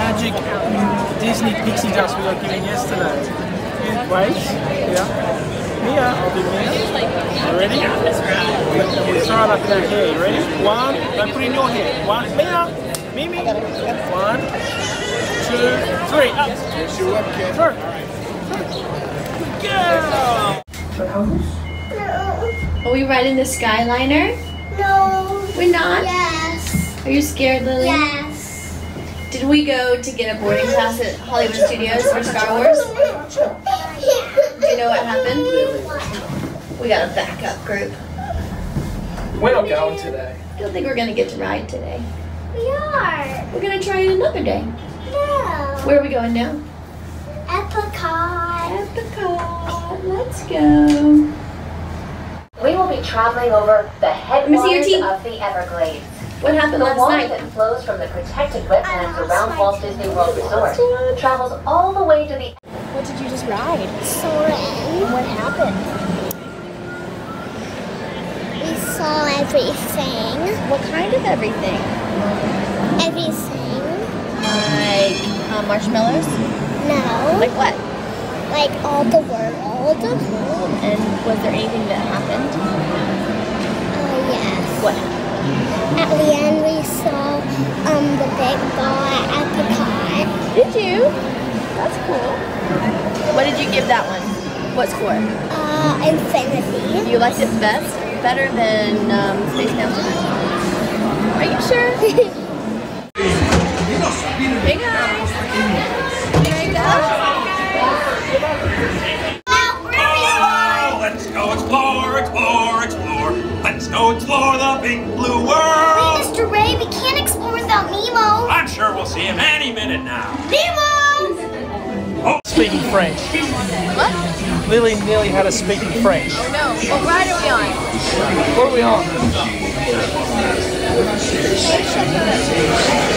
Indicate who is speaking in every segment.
Speaker 1: magic Disney pixie dust we got given yesterday. Wait, yeah. Mia, I'll be Mia. You ready? We'll try it up in our hair. You ready? One, don't put it in your hair. One, Mia, Mimi. One, two, three. Up. Through. Go!
Speaker 2: Are we riding the Skyliner?
Speaker 3: No.
Speaker 2: We're not?
Speaker 3: Yes.
Speaker 2: Are you scared, Lily?
Speaker 3: Yes.
Speaker 2: Did we go to get a boarding pass at Hollywood Studios for Star Wars? Do you know what happened? We got a backup group.
Speaker 1: We're not going today.
Speaker 2: I don't think we're gonna get to ride today.
Speaker 3: We are.
Speaker 2: We're gonna try it another day.
Speaker 3: No.
Speaker 2: Where are we going now?
Speaker 3: Epcot.
Speaker 2: Epcot. Let's go.
Speaker 4: We will be traveling over the
Speaker 2: me
Speaker 4: headwaters of the Everglades.
Speaker 2: What happened
Speaker 4: The
Speaker 2: last
Speaker 4: water
Speaker 2: night?
Speaker 4: that flows from the protected wetlands around Walt Disney World Resort travels all the way to the
Speaker 5: What did you just ride?
Speaker 3: Soarin'.
Speaker 5: What happened?
Speaker 3: We saw everything.
Speaker 5: What kind of everything?
Speaker 3: Everything.
Speaker 5: Like uh, marshmallows?
Speaker 3: No.
Speaker 5: Like what?
Speaker 3: Like all the world.
Speaker 5: And was there anything that happened?
Speaker 3: Oh yes.
Speaker 5: What?
Speaker 3: At the end we saw um the big ball at Epcot.
Speaker 5: Did you? That's cool. What did you give that one? What score?
Speaker 3: Uh, infinity.
Speaker 5: You liked it best? Better than um, Space Mountain? Are you sure? hey guys! There you go.
Speaker 6: Oh, let's go explore, explore, explore. Let's go explore the big see him any minute now.
Speaker 3: Nemo!
Speaker 1: Oh, speaking French.
Speaker 5: What?
Speaker 1: Lily nearly had us speaking French.
Speaker 5: Oh no. What ride are we on?
Speaker 1: What are we on?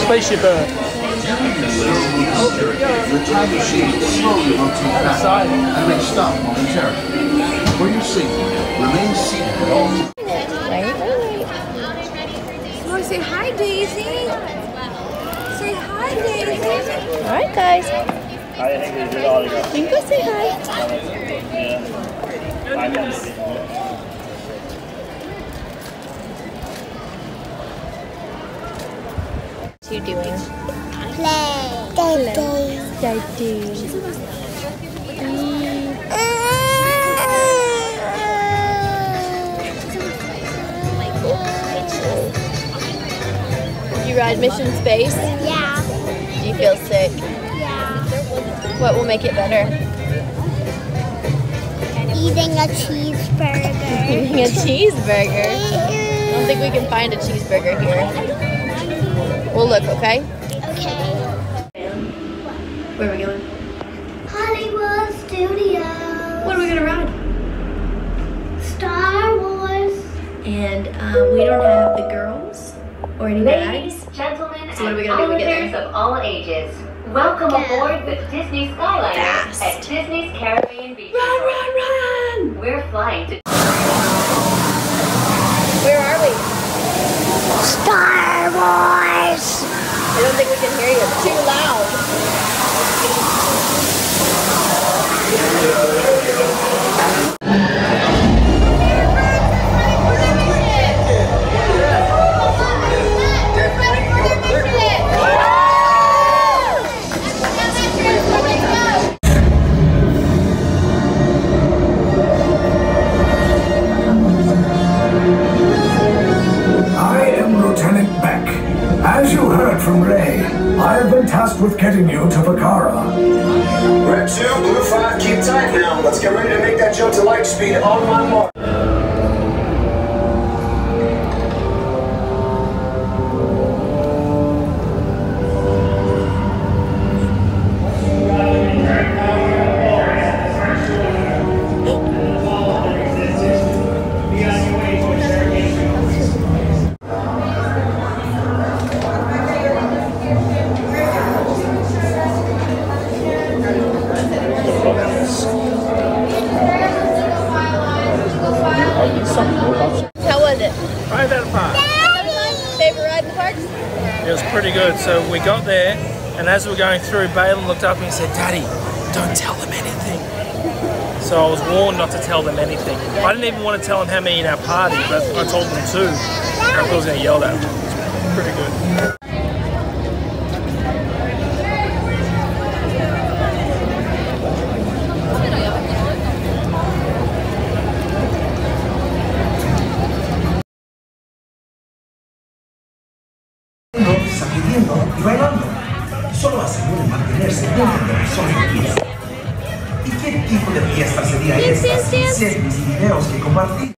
Speaker 1: Spaceship Earth.
Speaker 7: Time machine slowly rotates back
Speaker 1: Exciting.
Speaker 7: and may stop momentarily. For your safety, remain seated at all times.
Speaker 5: Wait, wait, wait. Oh, say. Say hi, Daisy. All right, guys. You can go say hi. What are you doing?
Speaker 3: Play. Daddy.
Speaker 5: Daddy. Mm. You ride Mission Space?
Speaker 3: Yeah.
Speaker 5: You feel sick?
Speaker 3: Yeah.
Speaker 5: What will make it better?
Speaker 3: Eating a cheeseburger.
Speaker 5: Eating a cheeseburger. I don't think we can find a cheeseburger here. We'll look, okay?
Speaker 3: Okay.
Speaker 2: Where are we going?
Speaker 3: Hollywood Studios.
Speaker 2: What are we gonna ride?
Speaker 3: Star Wars.
Speaker 2: And um, we don't have the girls or any
Speaker 4: Ladies,
Speaker 2: bags.
Speaker 4: gentlemen,
Speaker 2: So what are we
Speaker 4: and
Speaker 2: gonna do when we get
Speaker 4: islanders
Speaker 2: there?
Speaker 4: of all ages. Welcome
Speaker 3: Go.
Speaker 4: aboard the Disney Skyliner
Speaker 2: Fast.
Speaker 4: at Disney's Caribbean Beach
Speaker 2: Run,
Speaker 4: Resort.
Speaker 2: run, run!
Speaker 4: We're flying to
Speaker 5: Where are we?
Speaker 3: Star Wars.
Speaker 5: I don't think we can hear you. It's too loud.
Speaker 8: Tasked with getting you to Vakara.
Speaker 9: Red 2, Blue 5, keep tight now. Let's get ready to make that jump to light speed on my mark.
Speaker 5: Was it?
Speaker 1: Out of five.
Speaker 5: favorite ride in the parks?
Speaker 1: It was pretty good. So we got there, and as we were going through, Balin looked up and he said, Daddy, don't tell them anything. So I was warned not to tell them anything. I didn't even want to tell them how many in our party, but I told them too. I was going to yell at them. It's pretty good.
Speaker 10: Sacudiendo y bailando. Solo aseguren mantenerse dentro de fiesta. ¿Y qué tipo de fiesta sería esta? sin y videos que compartir.